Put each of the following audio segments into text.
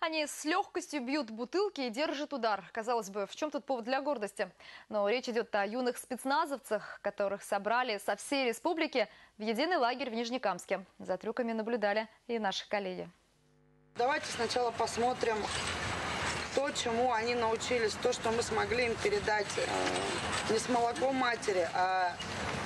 Они с легкостью бьют бутылки и держат удар. Казалось бы, в чем тут повод для гордости? Но речь идет о юных спецназовцах, которых собрали со всей республики в единый лагерь в Нижнекамске. За трюками наблюдали и наши коллеги. Давайте сначала посмотрим то, чему они научились, то, что мы смогли им передать э, не с молоком матери, а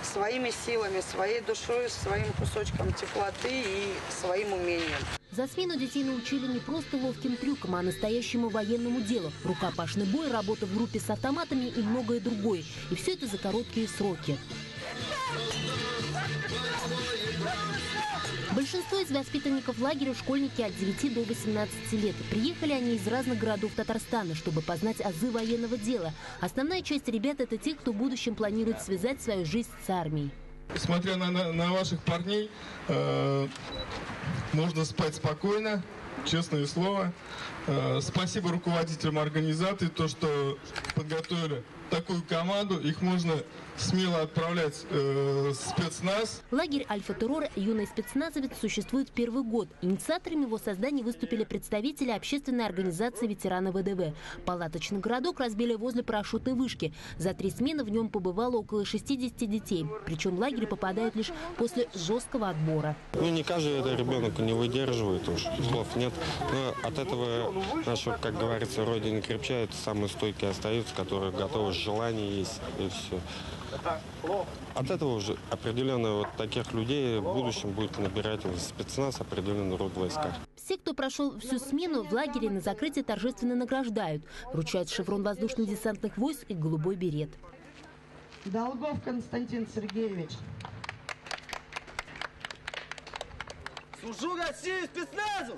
своими силами, своей душой, своим кусочком теплоты и своим умением. За смену детей научили не просто ловким трюкам, а настоящему военному делу. Рукопашный бой, работа в группе с автоматами и многое другое. И все это за короткие сроки. Большинство из воспитанников лагеря – школьники от 9 до 18 лет. Приехали они из разных городов Татарстана, чтобы познать азы военного дела. Основная часть ребят – это те, кто в будущем планирует связать свою жизнь с армией. Смотря на, на, на ваших парней, э, можно спать спокойно, честное слово. Э, спасибо руководителям организации, то, что подготовили такую команду. Их можно смело отправлять э, в спецназ. Лагерь «Альфа-террор» юный спецназовец существует первый год. Инициаторами его создания выступили представители общественной организации ветераны ВДВ. Палаточный городок разбили возле парашютной вышки. За три смены в нем побывало около 60 детей. Причем лагерь попадают лишь после жесткого отбора. Ну, не каждый это ребенок не выдерживает уж, слов нет. Но от этого наша, как говорится, Родина крепчает, самые стойкие остаются, которые готовы, желание есть, и все. От этого уже определенно вот таких людей в будущем будет набирать спецназ определенный род войска. Все, кто прошел всю смену, в лагере на закрытии торжественно награждают. Вручают шеврон воздушно-десантных войск и голубой берет. Долгов Константин Сергеевич. Служу России спецназу!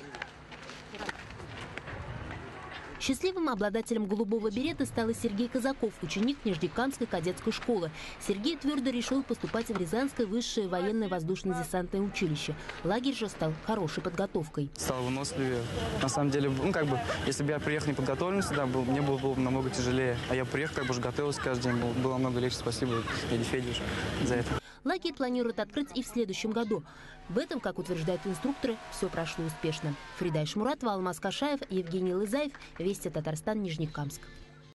Счастливым обладателем голубого берета стал Сергей Казаков, ученик Нижнекамской кадетской школы. Сергей твердо решил поступать в Рязанское высшее военное воздушно-десантное училище. Лагерь же стал хорошей подготовкой. Стал выносливее. На самом деле, ну как бы, если бы я приехал неподготовленным сюда, был, мне было, было бы намного тяжелее. А я приехал, как бы уже готовился каждый день, было, было намного легче. Спасибо Федевич за это. Лагерь планируют открыть и в следующем году. В этом, как утверждают инструкторы, все прошло успешно. Фрида Шмуратова, Алмаз Кашаев, Евгений Лызаев, Вести Татарстан, Нижнекамск.